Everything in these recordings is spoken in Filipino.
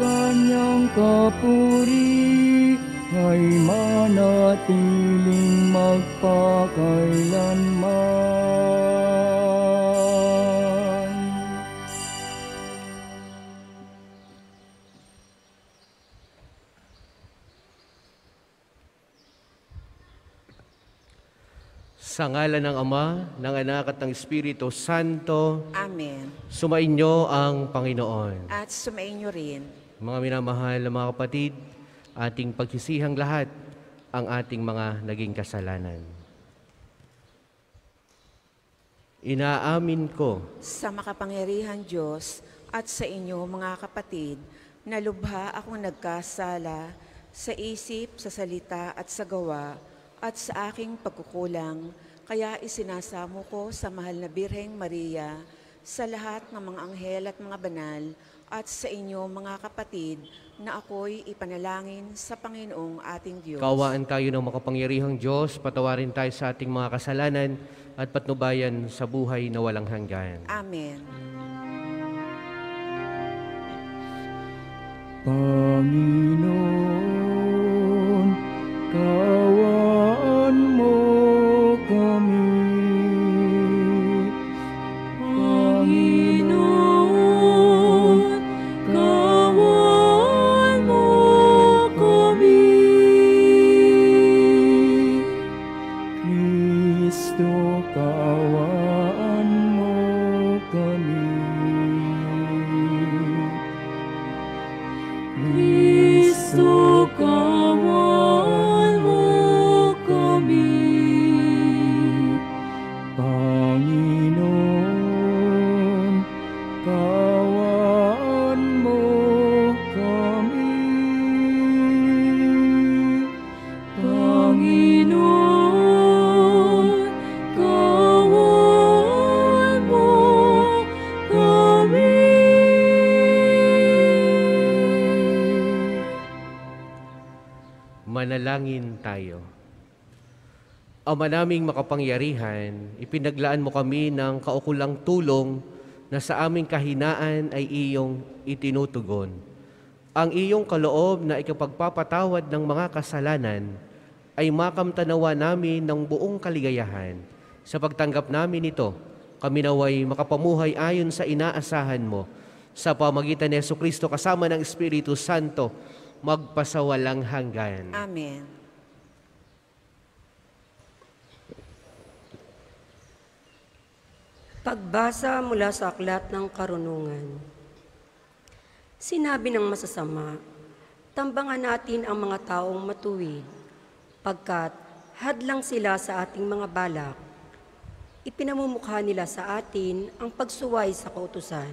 kanyang kapuri ay manatiling magpakailanman. Sa ngalan ng Ama, ng Anak at ng Espiritu Santo, Amen. sumainyo ang Panginoon. At sumainyo rin. Mga minamahal na mga kapatid, ating pagsisihang lahat ang ating mga naging kasalanan. Inaamin ko Sa makapangyarihan Diyos at sa inyo mga kapatid, na lubha akong nagkasala sa isip, sa salita at sa gawa at sa aking pagkukulang, kaya isinasamo ko sa mahal na Birheng Maria, sa lahat ng mga anghel at mga banal, at sa inyo mga kapatid, na ako'y ipanalangin sa Panginoong ating Diyos. Kaawaan tayo ng makapangyarihang Diyos, patawarin tayo sa ating mga kasalanan at patnubayan sa buhay na walang hanggan. Amen. Panginoon, kawaan Manalangin tayo. Ama naming makapangyarihan, ipinaglaan mo kami ng kaukulang tulong na sa aming kahinaan ay iyong itinutugon. Ang iyong kaloob na ikapagpapatawad ng mga kasalanan ay makamtanawa namin ng buong kaligayahan. Sa pagtanggap namin ito, kami naway makapamuhay ayon sa inaasahan mo sa pamagitan ni Yesu Kristo kasama ng Espiritu Santo magpasawalang hanggan. Amen. Pagbasa mula sa aklat ng karunungan. Sinabi ng masasama, tambangan natin ang mga taong matuwid, pagkat hadlang sila sa ating mga balak. Ipinamumukha nila sa atin ang pagsuway sa kautusan,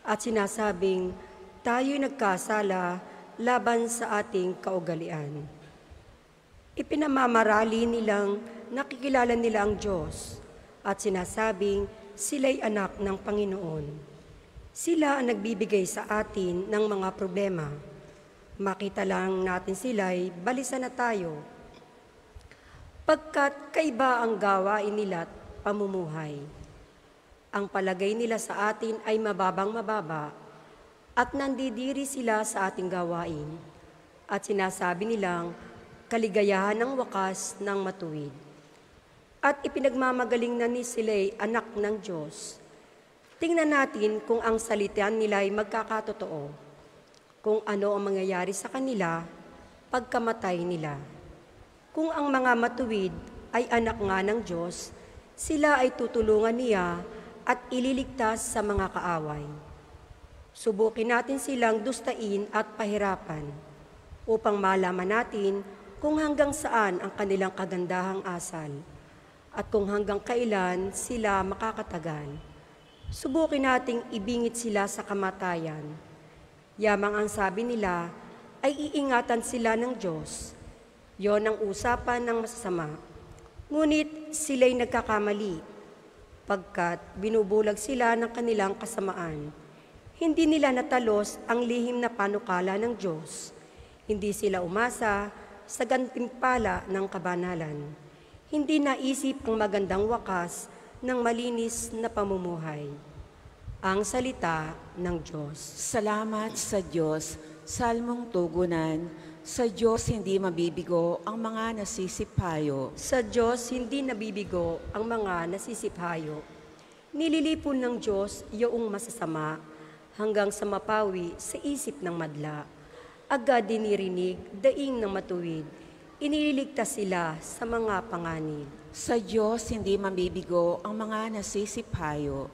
at sinasabing tayo'y nagkasala laban sa ating kaugalian. Ipinamamarali nilang nakikilala nila ang Diyos at sinasabing sila'y anak ng Panginoon. Sila ang nagbibigay sa atin ng mga problema. Makita lang natin sila'y balisa na tayo. Pagkat kaiba ang gawain nila at pamumuhay. Ang palagay nila sa atin ay mababang mababa at nandidiri sila sa ating gawain. At sinasabi nilang kaligayahan ng wakas ng matuwid. At ipinagmamagaling na ni sila'y anak ng Diyos. Tingnan natin kung ang salitan nila ay magkakatotoo, kung ano ang mangyayari sa kanila pagkamatay nila. Kung ang mga matuwid ay anak nga ng Diyos, sila ay tutulungan niya at ililigtas sa mga kaaway. Subukin natin silang dustain at pahirapan upang malaman natin kung hanggang saan ang kanilang kagandahang asal at kung hanggang kailan sila makakatagan. Subukin nating ibingit sila sa kamatayan. Yamang ang sabi nila ay iingatan sila ng Diyos. Yon ang usapan ng masasama. Ngunit sila'y nagkakamali pagkat binubulag sila ng kanilang kasamaan. Hindi nila natalos ang lihim na panukala ng Diyos. Hindi sila umasa sa gantimpala ng kabanalan. Hindi naisip ang magandang wakas ng malinis na pamumuhay. Ang salita ng Diyos. Salamat sa Diyos, salmong tugunan, sa Diyos hindi mabibigo ang mga nasisipayo. Sa Diyos hindi nabibigo ang mga nasisiphayo. Nililipon ng Diyos iyong masasama hanggang sa mapawi sa isip ng madla. Agad dinirinig daing ng matuwid. Iniligtas sila sa mga panganib. Sa Diyos hindi mabibigo ang mga nasisipayo.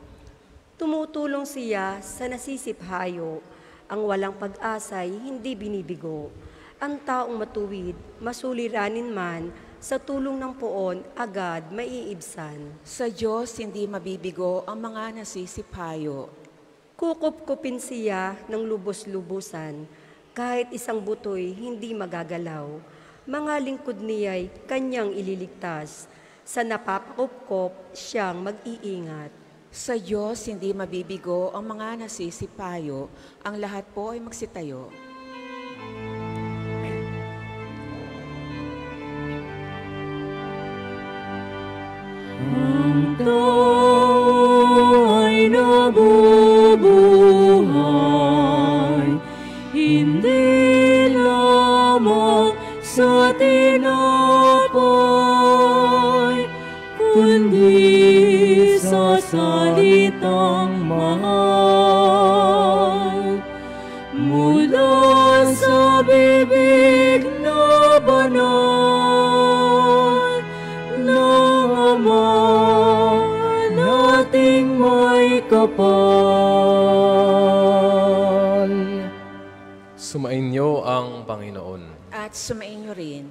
Tumutulong siya sa nasisiphayo. Ang walang pag-asa'y hindi binibigo. Ang taong matuwid, masuliranin man, sa tulong ng poon, agad maiibsan. Sa Diyos hindi mabibigo ang mga nasisipayo. Kukup-kupin siya ng lubos-lubusan, kahit isang butoy hindi magagalaw. Mga lingkod niya'y kanyang ililigtas, sa napapakupkop siyang mag-iingat. Sa Diyos hindi mabibigo ang mga nasisipayo. Ang lahat po ay magsitayo. Ang tao ay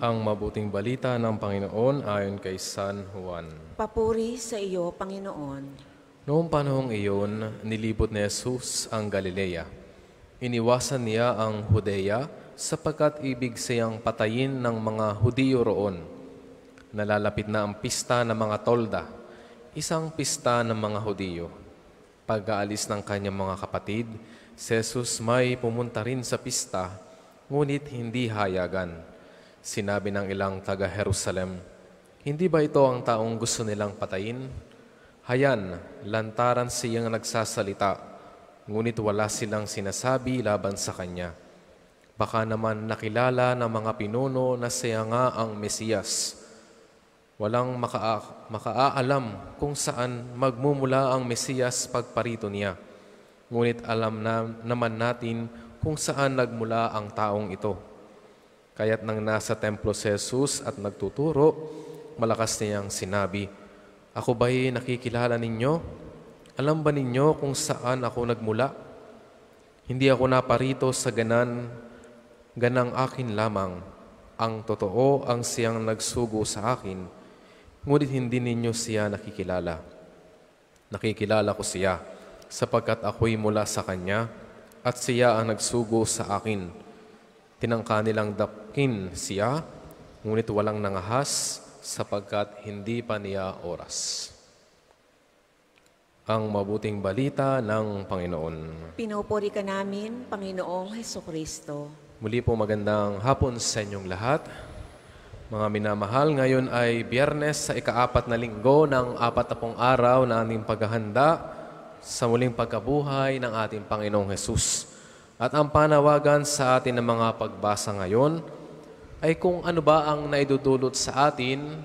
Ang mabuting balita ng Panginoon ayon kay San Juan. Papuri sa iyo, Panginoon. Noong panahong iyon, nilibot ni Jesus ang Galilea. Iniwasan niya ang Hudeya sapagkat ibig siyang patayin ng mga Hudiyo roon. Nalalapit na ang pista ng mga tolda, isang pista ng mga Hudiyo. Pag-aalis ng kanyang mga kapatid, si Jesus may pumunta rin sa pista, ngunit hindi hayagan. Sinabi ng ilang taga-Jerusalem, Hindi ba ito ang taong gusto nilang patayin? Hayan, lantaran siyang nagsasalita, ngunit wala silang sinasabi laban sa kanya. Baka naman nakilala ng mga pinuno na siya nga ang Mesiyas. Walang makaa- makaaalam kung saan magmumula ang Mesiyas pagparito niya. Ngunit alam na naman natin kung saan nagmula ang taong ito. Kaya't nang nasa templo si Jesus at nagtuturo, malakas niyang sinabi, Ako ba'y nakikilala ninyo? Alam ba ninyo kung saan ako nagmula? Hindi ako naparito sa ganan, ganang akin lamang. Ang totoo ang siyang nagsugo sa akin, ngunit hindi ninyo siya nakikilala. Nakikilala ko siya, sapagkat ako'y mula sa Kanya, at siya ang nagsugo sa akin. Tinangka nilang dapkin siya, ngunit walang nangahas, sapagkat hindi pa niya oras ang mabuting balita ng Panginoon. Pinupuri ka namin, Panginoong Heso Kristo. Muli po magandang hapon sa inyong lahat. Mga minamahal, ngayon ay biyernes sa ikaapat na linggo ng apat na pong araw na ating paghahanda sa muling pagkabuhay ng ating Panginoong Hesus. At ang panawagan sa atin ng mga pagbasa ngayon ay kung ano ba ang naidudulot sa atin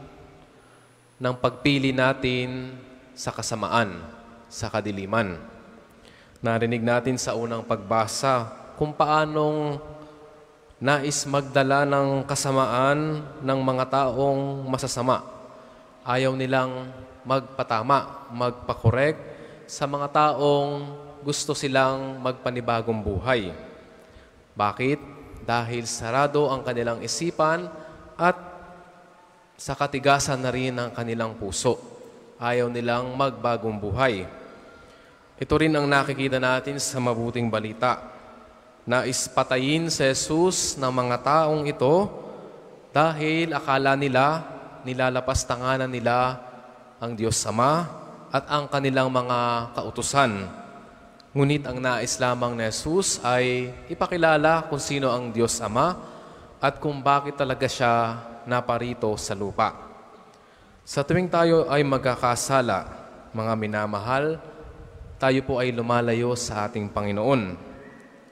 ng pagpili natin sa kasamaan, sa kadiliman. Narinig natin sa unang pagbasa kung paanong nais magdala ng kasamaan ng mga taong masasama. Ayaw nilang magpatama, magpakorek sa mga taong gusto silang magpanibagong buhay. Bakit? Dahil sarado ang kanilang isipan at sa katigasan na rin ang kanilang puso. Ayaw nilang magbagong buhay. Ito rin ang nakikita natin sa mabuting balita. Nais patayin si Jesus ng mga taong ito dahil akala nila nilalapastanganan nila ang Diyos Ama at ang kanilang mga kautusan. Ngunit ang nais lamang ni Jesus ay ipakilala kung sino ang Diyos Ama at kung bakit talaga siya naparito sa lupa. Sa tuwing tayo ay magkakasala, mga minamahal, tayo po ay lumalayo sa ating Panginoon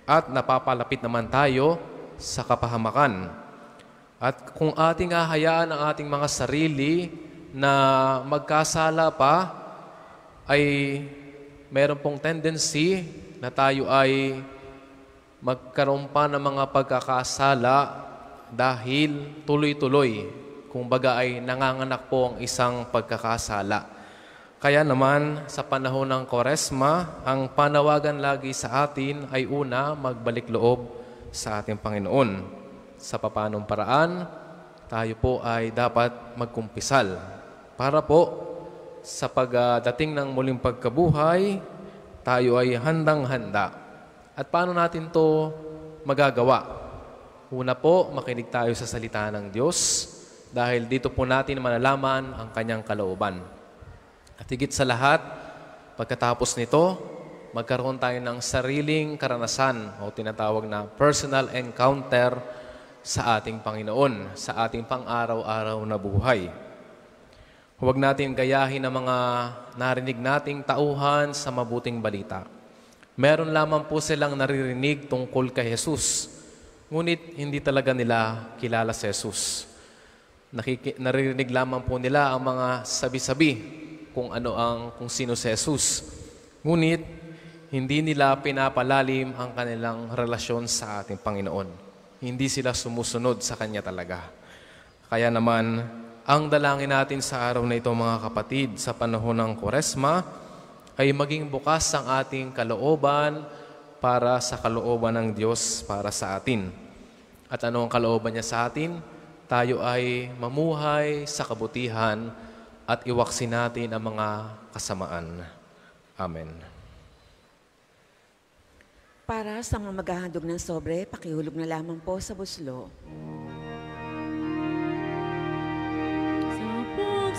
at napapalapit naman tayo sa kapahamakan. At kung ating hahayaan ang ating mga sarili na magkasala pa, ay meron pong tendency na tayo ay magkaroon pa ng mga pagkakasala dahil tuloy-tuloy, kung baga ay nanganganak po ang isang pagkakasala. Kaya naman, sa panahon ng Koresma, ang panawagan lagi sa atin ay una, magbalik loob sa ating Panginoon. Sa papanong paraan, tayo po ay dapat magkumpisal para po sa pagdating ng muling pagkabuhay, tayo ay handang-handa. At paano natin to magagawa? Una po, makinig tayo sa salita ng Diyos dahil dito po natin malalaman ang kanyang kalooban. At higit sa lahat, pagkatapos nito, magkaroon tayo ng sariling karanasan o tinatawag na personal encounter sa ating Panginoon, sa ating pang-araw-araw na buhay. Huwag natin gayahin ang mga narinig nating tauhan sa mabuting balita. Meron lamang po silang naririnig tungkol kay Jesus, ngunit hindi talaga nila kilala si Jesus. Nakiki- naririnig lamang po nila ang mga sabi-sabi kung ano ang kung sino si Jesus. Ngunit hindi nila pinapalalim ang kanilang relasyon sa ating Panginoon. Hindi sila sumusunod sa Kanya talaga. Kaya naman, ang dalangin natin sa araw na ito mga kapatid sa panahon ng Koresma ay maging bukas ang ating kalooban para sa kalooban ng Diyos para sa atin. At ano ang kalooban niya sa atin? Tayo ay mamuhay sa kabutihan at iwaksin natin ang mga kasamaan. Amen. Para sa mga maghahandog ng sobre, pakihulog na lamang po sa buslo. Sa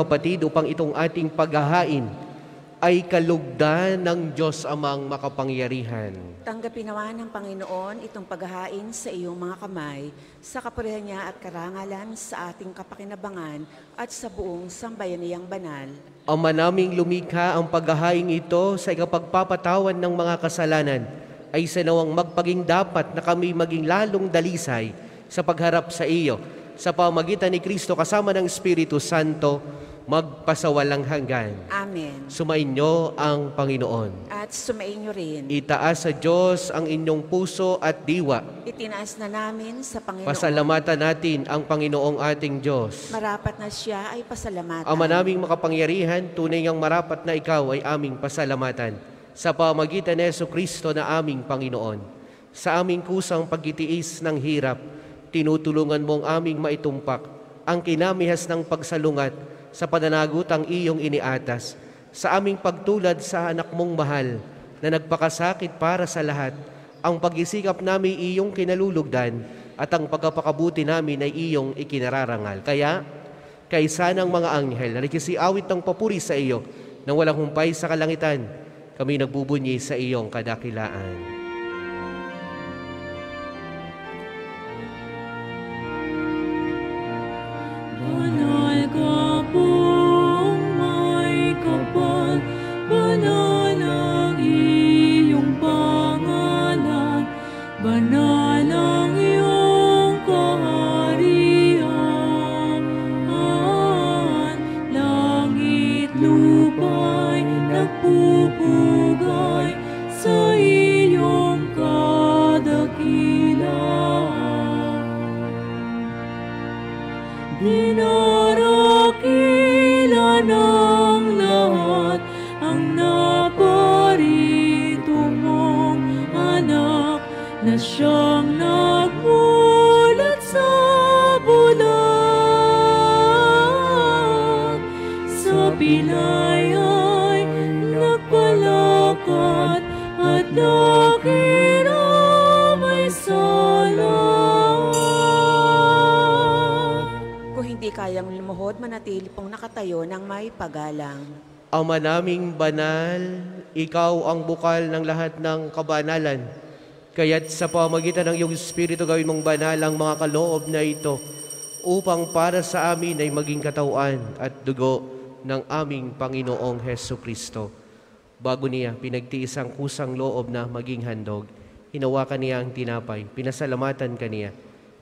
kapatid upang itong ating paghahain ay kalugdan ng Diyos amang makapangyarihan. Tanggapin naman ng Panginoon itong paghahain sa iyong mga kamay, sa kapurihan niya at karangalan sa ating kapakinabangan at sa buong sambayaniyang banal. Ama naming lumikha ang paghahain ito sa ikapagpapatawan ng mga kasalanan ay sanawang magpaging dapat na kami maging lalong dalisay sa pagharap sa iyo sa pamagitan ni Kristo kasama ng Espiritu Santo magpasawalang hanggan. Amen. Sumainyo ang Panginoon. At sumainyo rin. Itaas sa Diyos ang inyong puso at diwa. Itinaas na namin sa Panginoon. Pasalamatan natin ang Panginoong ating Diyos. Marapat na siya ay pasalamatan. Ama naming makapangyarihan, tunay ngang marapat na ikaw ay aming pasalamatan sa pamagitan ni Yesu Kristo na aming Panginoon. Sa aming kusang pagkitiis ng hirap, tinutulungan mong aming maitumpak ang kinamihas ng pagsalungat sa pananagutang iyong iniatas sa aming pagtulad sa anak mong mahal na nagpakasakit para sa lahat, ang pag-isikap namin iyong kinalulugdan at ang pagkapakabuti namin ay iyong ikinararangal. Kaya, kaysa ng mga anghel na nagkisiawit ng papuri sa iyo nang walang humpay sa kalangitan, kami nagbubunyi sa iyong kadakilaan. Kayang lumuhod manatili pong nakatayo ng may pagalang. Ama naming banal, ikaw ang bukal ng lahat ng kabanalan. Kaya't sa pamagitan ng iyong Espiritu gawin mong banal ang mga kaloob na ito upang para sa amin ay maging katawan at dugo ng aming Panginoong Heso Kristo. Bago niya pinagtiis ang kusang loob na maging handog, hinawakan niya ang tinapay, pinasalamatan kaniya,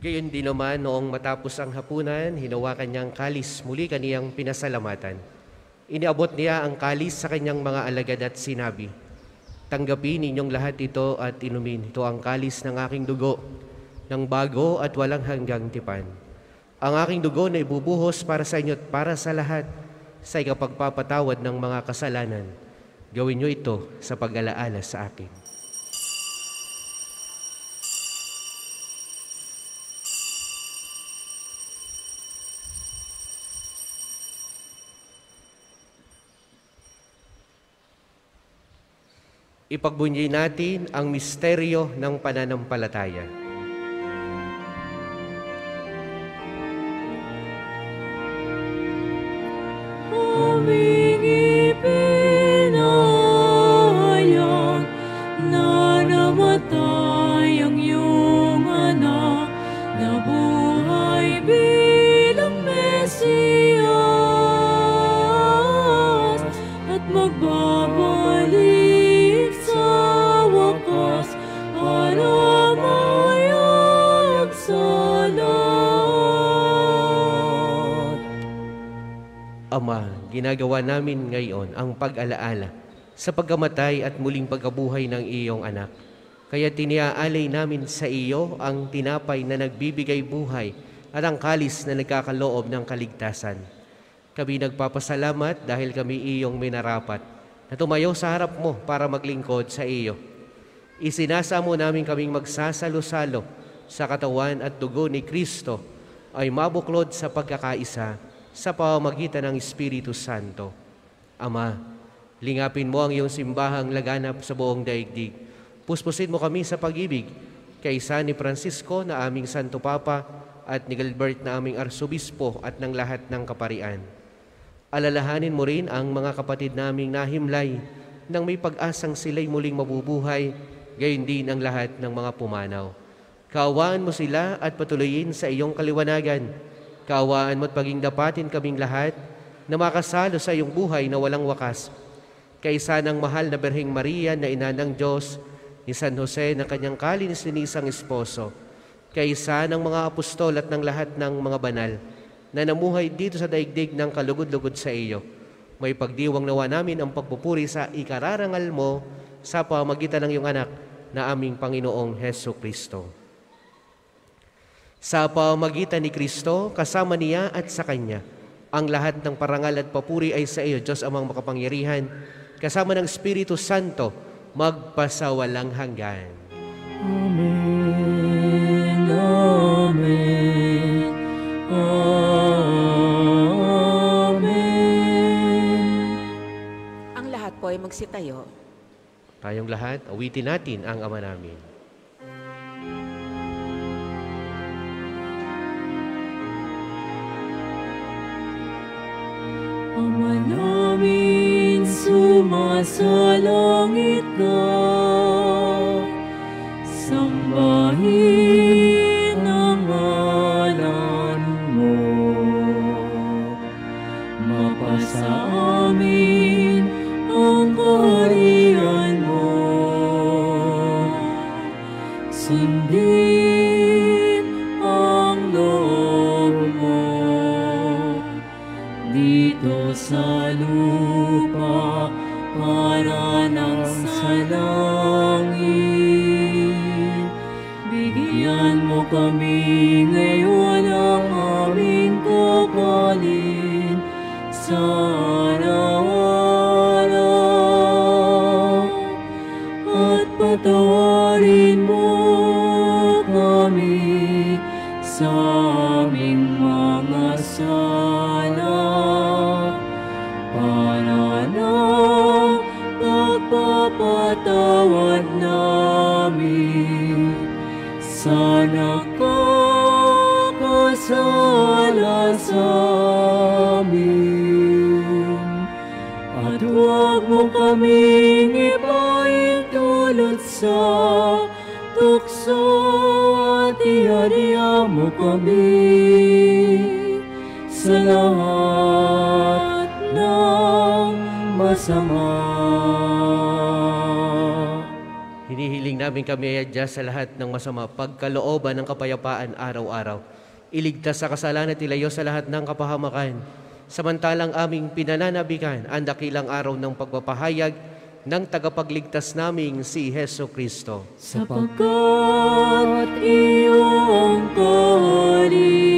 Gayon din naman noong matapos ang hapunan, hinawakan niyang kalis, muli kaniyang pinasalamatan. Iniabot niya ang kalis sa kanyang mga alagad at sinabi, Tanggapin ninyong lahat ito at inumin. Ito ang kalis ng aking dugo, ng bago at walang hanggang tipan. Ang aking dugo na ibubuhos para sa inyo at para sa lahat sa ikapagpapatawad ng mga kasalanan. Gawin niyo ito sa pag-alaala sa akin. Ipagbunyi natin ang misteryo ng pananampalataya. Aming ginagawa namin ngayon ang pag-alaala sa pagkamatay at muling pagkabuhay ng iyong anak. Kaya tiniaalay namin sa iyo ang tinapay na nagbibigay buhay at ang kalis na nagkakaloob ng kaligtasan. Kami nagpapasalamat dahil kami iyong minarapat na tumayo sa harap mo para maglingkod sa iyo. Isinasa mo namin kaming magsasalo-salo sa katawan at dugo ni Kristo ay mabuklod sa pagkakaisa sa pamamagitan ng Espiritu Santo. Ama, lingapin mo ang iyong simbahang laganap sa buong daigdig. Puspusin mo kami sa pag-ibig kaysa ni Francisco na aming Santo Papa at ni Gilbert na aming Arsobispo at ng lahat ng kaparian. Alalahanin mo rin ang mga kapatid naming nahimlay nang may pag-asang sila'y muling mabubuhay, gayon din ang lahat ng mga pumanaw. Kaawaan mo sila at patuloyin sa iyong kaliwanagan. Kaawaan mo at paging dapatin kaming lahat na makasalo sa iyong buhay na walang wakas. Kaysa ng mahal na Berhing Maria na ina ng Diyos, ni San Jose na kanyang kalininisang esposo, kaysa ng mga apostol at ng lahat ng mga banal na namuhay dito sa daigdig ng kalugod-lugod sa iyo. May pagdiwang nawa namin ang pagpupuri sa ikararangal mo sa pamagitan ng iyong anak na aming Panginoong Heso Kristo. Sa pamagitan ni Kristo, kasama niya at sa Kanya, ang lahat ng parangal at papuri ay sa iyo, Diyos amang makapangyarihan, kasama ng Espiritu Santo, magpasawalang hanggan. Amen. Amen. Amen. Ang lahat po ay magsitayo. Tayong lahat, awitin natin ang Ama namin. Ama namin, sumasalangit ka. Kami sa aming mga sala para na pagpapatawad namin sa nakakasala sa amin. At huwag mo kaming ipaintulot sa tukso at ihadya mo kami sa lahat ng masama. Hinihiling namin kami adya sa lahat ng masama, pagkalooban ng kapayapaan araw-araw. Iligtas sa kasalanan at ilayo sa lahat ng kapahamakan. Samantalang aming pinananabikan ang dakilang araw ng pagpapahayag ng tagapagligtas naming si Heso Kristo. sapagkat iyong kaharian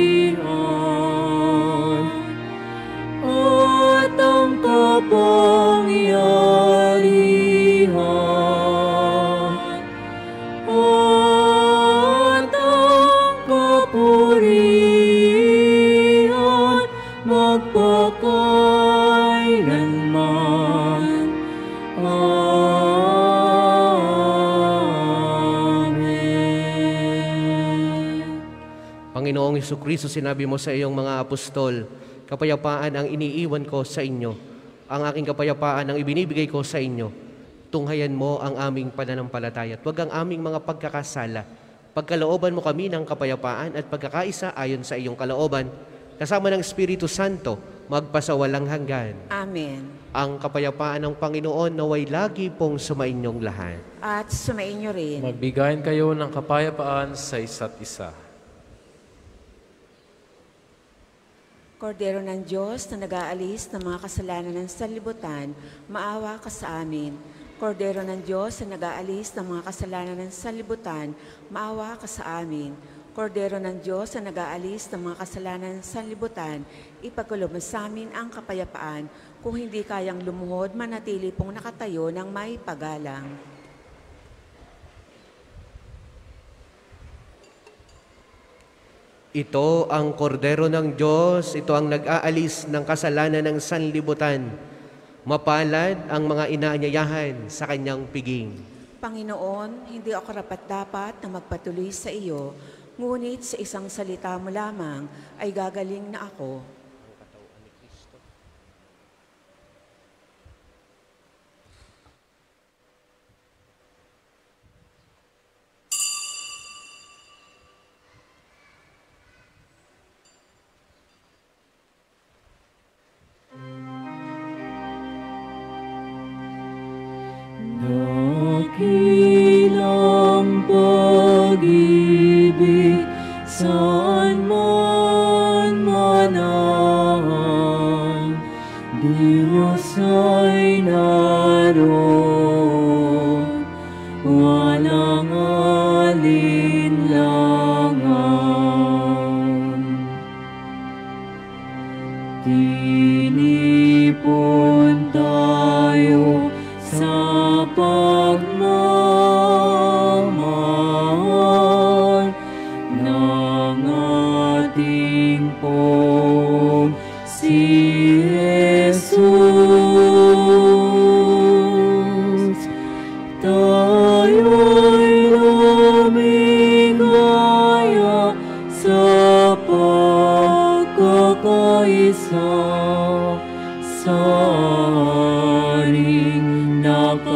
Heso Kristo, sinabi mo sa iyong mga apostol, kapayapaan ang iniiwan ko sa inyo. Ang aking kapayapaan ang ibinibigay ko sa inyo. Tunghayan mo ang aming pananampalataya at huwag ang aming mga pagkakasala. Pagkalooban mo kami ng kapayapaan at pagkakaisa ayon sa iyong kalooban, kasama ng Espiritu Santo, magpasawalang hanggan. Amen. Ang kapayapaan ng Panginoon naway lagi pong sumainyong lahat. At sumainyo rin. Magbigayin kayo ng kapayapaan sa isa't isa. Kordero ng Diyos na nag-aalis ng mga kasalanan ng sanlibutan, maawa ka sa amin. Kordero ng Diyos na nag-aalis ng mga kasalanan ng sanlibutan, maawa ka sa amin. Kordero ng Diyos na nag-aalis ng mga kasalanan ng sanlibutan, ipagkulob sa amin ang kapayapaan. Kung hindi kayang lumuhod, manatili pong nakatayo ng may pagalang. Ito ang kordero ng Diyos, ito ang nag-aalis ng kasalanan ng sanlibutan. Mapalad ang mga inaanyayahan sa kanyang piging. Panginoon, hindi ako rapat-dapat na magpatuloy sa iyo, ngunit sa isang salita mo lamang ay gagaling na ako. Dakilang pag-ibig saan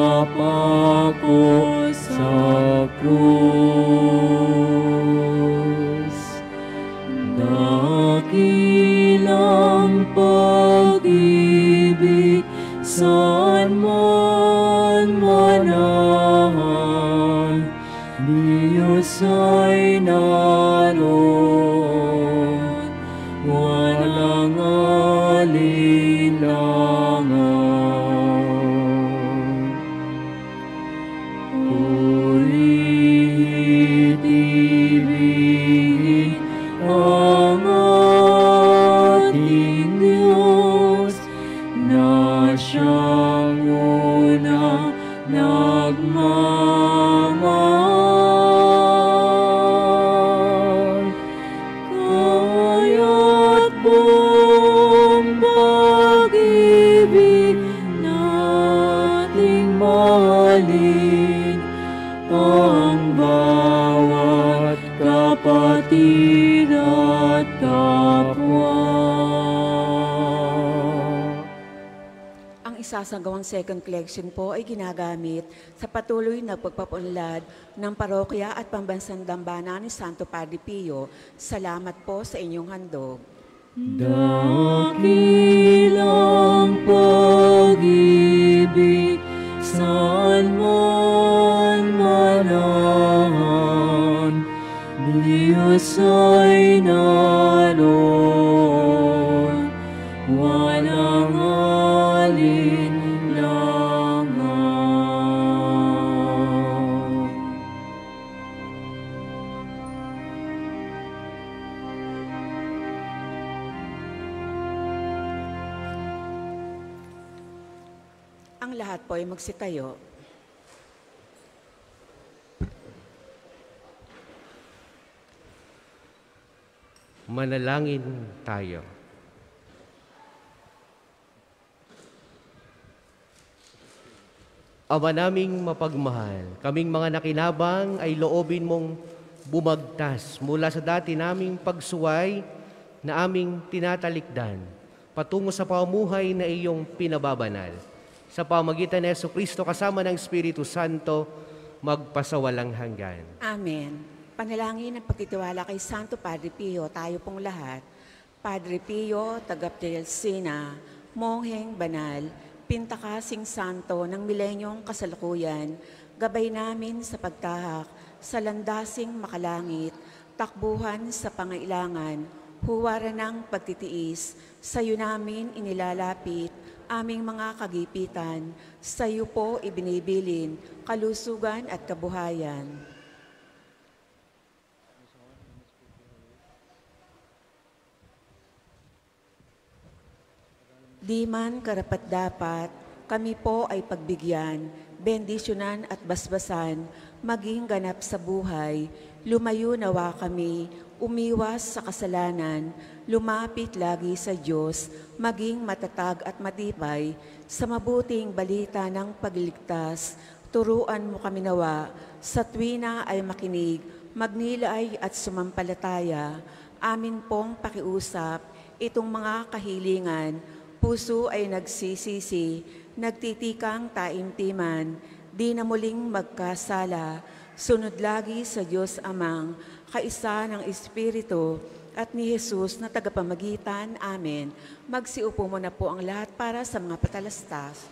nakapako sa krus. Dakilang pag-ibig saan man manahan, Diyos ay naroon, ang bawat kapatid at kapwa. Ang isasagawang second collection po ay ginagamit sa patuloy na pagpapunlad ng parokya at pambansang dambana ni Santo Padre Pio. Salamat po sa inyong handog. Dakilang pag-ibig saan man manahan, Diyos ay naroon, walang alinlangan. Ang lahat po ay magsitayo. Manalangin tayo. Ama naming mapagmahal, kaming mga nakinabang ay loobin mong bumagtas mula sa dati naming pagsuway na aming tinatalikdan patungo sa pamuhay na iyong pinababanal. Sa pamagitan ni Yesu Kristo kasama ng Espiritu Santo, magpasawalang hanggan. Amen. Panalangin ng pagtitiwala kay Santo Padre Pio, tayo pong lahat. Padre Pio, tagaptelsina, mongheng banal, pintakasing santo ng milenyong kasalukuyan, gabay namin sa pagtahak sa landasing makalangit, takbuhan sa pangailangan, huwaran ng pagtitiis, sa iyo namin inilalapit aming mga kagipitan, sa iyo po ibinibilin, kalusugan at kabuhayan. Di man karapat-dapat, kami po ay pagbigyan, bendisyonan at basbasan, maging ganap sa buhay. Lumayo nawa kami, umiwas sa kasalanan, lumapit lagi sa Diyos, maging matatag at matibay, sa mabuting balita ng pagliligtas, turuan mo kami nawa, sa tuwina ay makinig, magnilay at sumampalataya, amin pong pakiusap, itong mga kahilingan, Puso ay nagsisisi, nagtitikang taimtiman, di na muling magkasala, sunod lagi sa Diyos Amang, kaisa ng Espiritu, at ni Jesus na tagapamagitan. Amen. Magsiupo mo na po ang lahat para sa mga patalastas.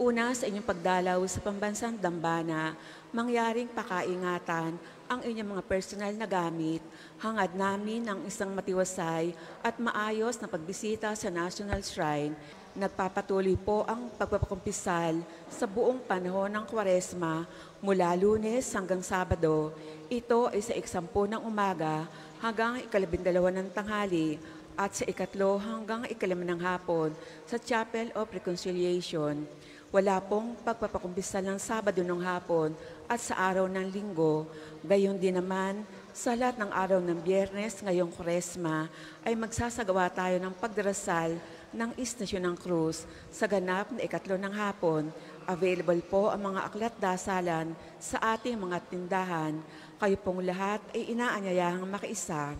Una sa inyong pagdalaw sa pambansang Dambana, mangyaring pakaingatan ang inyong mga personal na gamit, hangad namin ang isang matiwasay at maayos na pagbisita sa National Shrine. Nagpapatuloy po ang pagpapakumpisal sa buong panahon ng Kwaresma mula lunes hanggang Sabado. Ito ay sa iksampu ng umaga hanggang ikalabindalawa ng tanghali at sa ikatlo hanggang ikalima ng hapon sa Chapel of Reconciliation. Wala pong pagpapakumpisal ng Sabado ng hapon at sa araw ng linggo. Gayon din naman, sa lahat ng araw ng biyernes ngayong Koresma ay magsasagawa tayo ng pagdarasal ng Istasyon ng Cruz sa ganap na ikatlo ng hapon. Available po ang mga aklat dasalan sa ating mga tindahan. Kayo pong lahat ay inaanyayahang makiisa.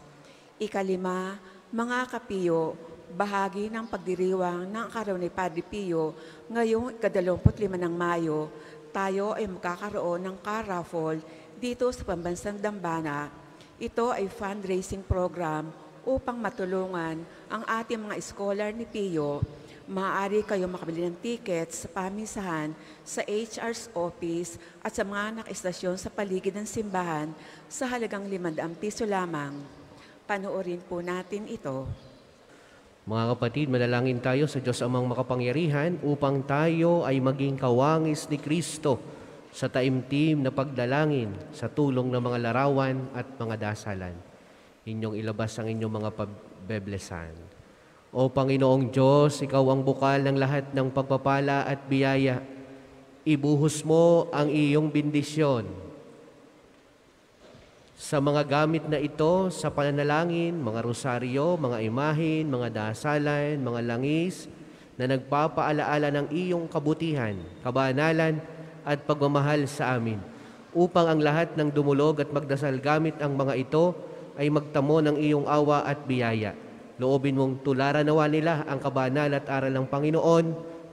Ikalima, mga kapiyo, bahagi ng pagdiriwang ng araw ni Padre Pio ngayong ikadalawamput lima ng Mayo, tayo ay magkakaroon ng car raffle dito sa Pambansang Dambana. Ito ay fundraising program upang matulungan ang ating mga scholar ni Pio. Maaari kayo makabili ng tickets sa pamisahan sa HR's office at sa mga nakistasyon sa paligid ng simbahan sa halagang 500 piso lamang. Panoorin po natin ito. Mga kapatid, manalangin tayo sa Diyos amang makapangyarihan upang tayo ay maging kawangis ni Kristo sa taimtim na pagdalangin sa tulong ng mga larawan at mga dasalan. Inyong ilabas ang inyong mga pabeblesan. O Panginoong Diyos, Ikaw ang bukal ng lahat ng pagpapala at biyaya. ibuhos mo ang iyong bendisyon sa mga gamit na ito sa pananalangin, mga rosaryo, mga imahin, mga dasalan, mga langis na nagpapaalaala ng iyong kabutihan, kabanalan at pagmamahal sa amin upang ang lahat ng dumulog at magdasal gamit ang mga ito ay magtamo ng iyong awa at biyaya. Loobin mong tularan nawa nila ang kabanal at aral ng Panginoon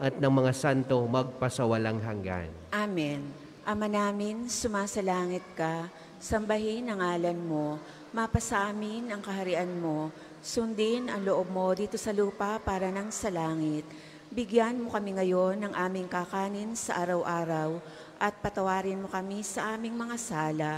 at ng mga santo magpasawalang hanggan. Amen. Ama namin, sumasalangit ka, sambahin ang ngalan mo, mapasa amin ang kaharian mo, sundin ang loob mo dito sa lupa para ng sa langit. Bigyan mo kami ngayon ng aming kakanin sa araw-araw at patawarin mo kami sa aming mga sala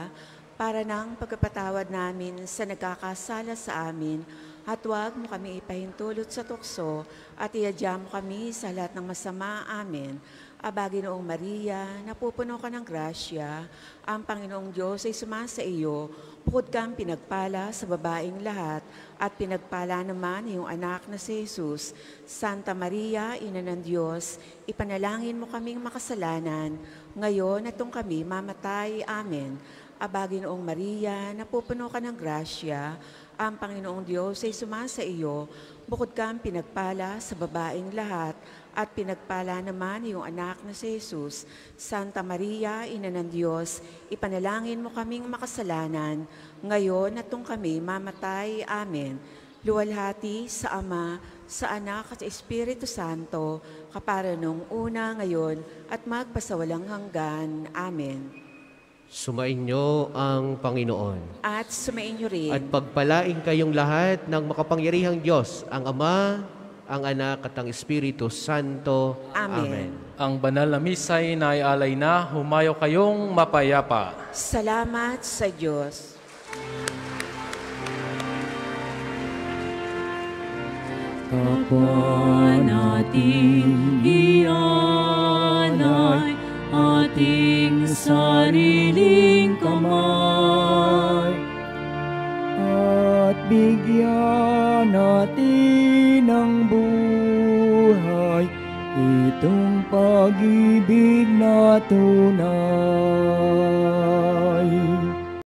para ng pagkapatawad namin sa nagkakasala sa amin at huwag mo kami ipahintulot sa tukso at iadya mo kami sa lahat ng masama. Amen. Abagi noong Maria, napupuno ka ng grasya, ang Panginoong Diyos ay sumasa iyo, bukod kang pinagpala sa babaeng lahat, at pinagpala naman iyong anak na si Jesus. Santa Maria, Ina ng Diyos, ipanalangin mo kaming makasalanan, ngayon at kami mamatay. Amen. Abagi noong Maria, napupuno ka ng grasya, ang Panginoong Diyos ay sumasa iyo, bukod kang pinagpala sa babaeng lahat, at pinagpala naman iyong anak na si Jesus. Santa Maria, Ina ng Diyos, ipanalangin mo kaming makasalanan, ngayon at kung kami mamatay. Amen. Luwalhati sa Ama, sa Anak at sa Espiritu Santo, kapara nung una ngayon at magpasawalang hanggan. Amen. Sumainyo ang Panginoon. At sumainyo rin. At pagpalain kayong lahat ng makapangyarihang Diyos, ang Ama, ang Anak at ang Espiritu Santo. Amen. Ang banal na misa'y naialay na, humayo kayong mapayapa. Salamat sa Diyos. Kapwa nating ialay ating sariling kamay at bigyan natin ng buhay itong pag-ibig na tunay.